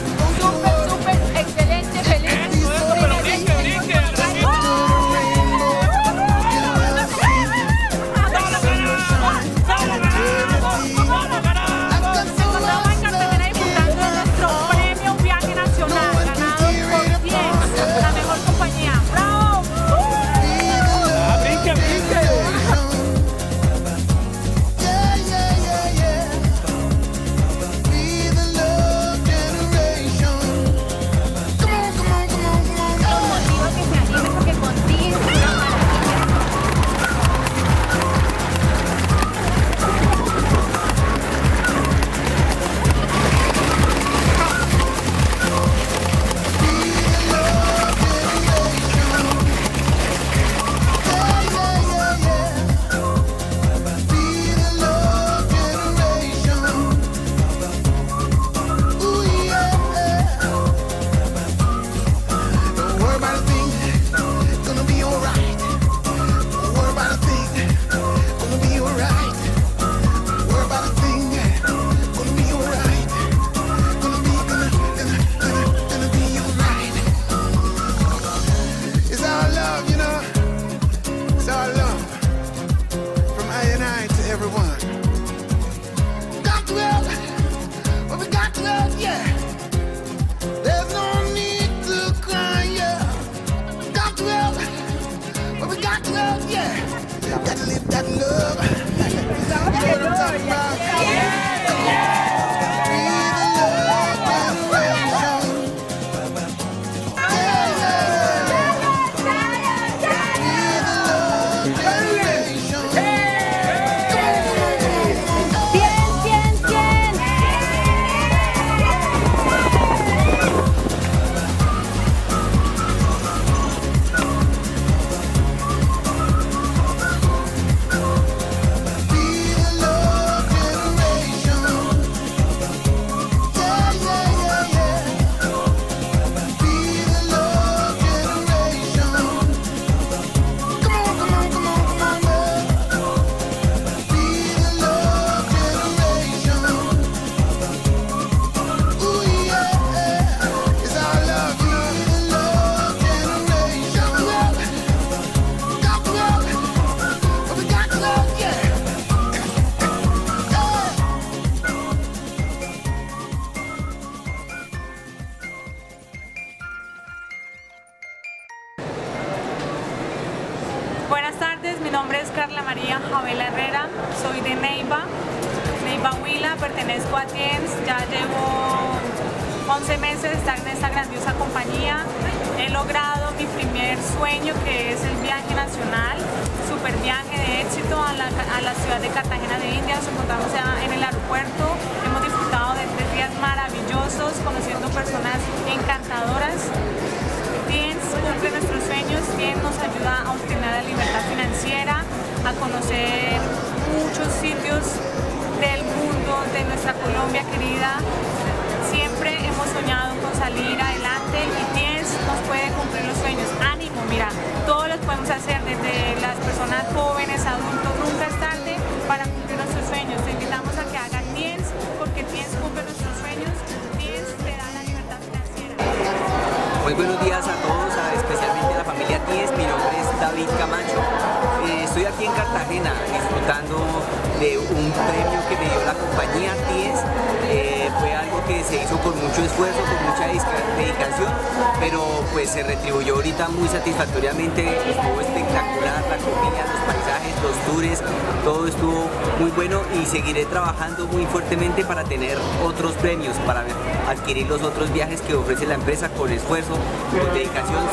Let's go. Carla María Javela Herrera, soy de Neiva, Neiva Huila, pertenezco a TIENS, ya llevo 11 meses de estar en esta grandiosa compañía. He logrado mi primer sueño que es el viaje nacional, super viaje de éxito a la, a la ciudad de Cartagena de India. Nos encontramos ya en el aeropuerto, hemos disfrutado de tres días maravillosos, conociendo personas encantadoras nuestra Colombia querida. Siempre hemos soñado con salir adelante y TIENS nos puede cumplir los sueños. Ánimo, mira, todos los podemos hacer, desde las personas jóvenes, adultos, nunca es tarde para cumplir nuestros sueños. Te invitamos a que hagan TIENS porque TIENS cumple nuestros sueños, TIENS te da la libertad financiera. Muy buenos días a todos, especialmente a la familia Tíes. Mi nombre es David Camacho. Estoy aquí en Cartagena disfrutando de un premio que me dio la compañía Tíes. Eh, fue algo que se hizo con mucho esfuerzo, con mucha dedicación, pero pues se retribuyó ahorita muy satisfactoriamente. Estuvo espectacular la comida, los paisajes, los tours, todo estuvo muy bueno y seguiré trabajando muy fuertemente para tener otros premios, para adquirir los otros viajes que ofrece la empresa con esfuerzo, con dedicación,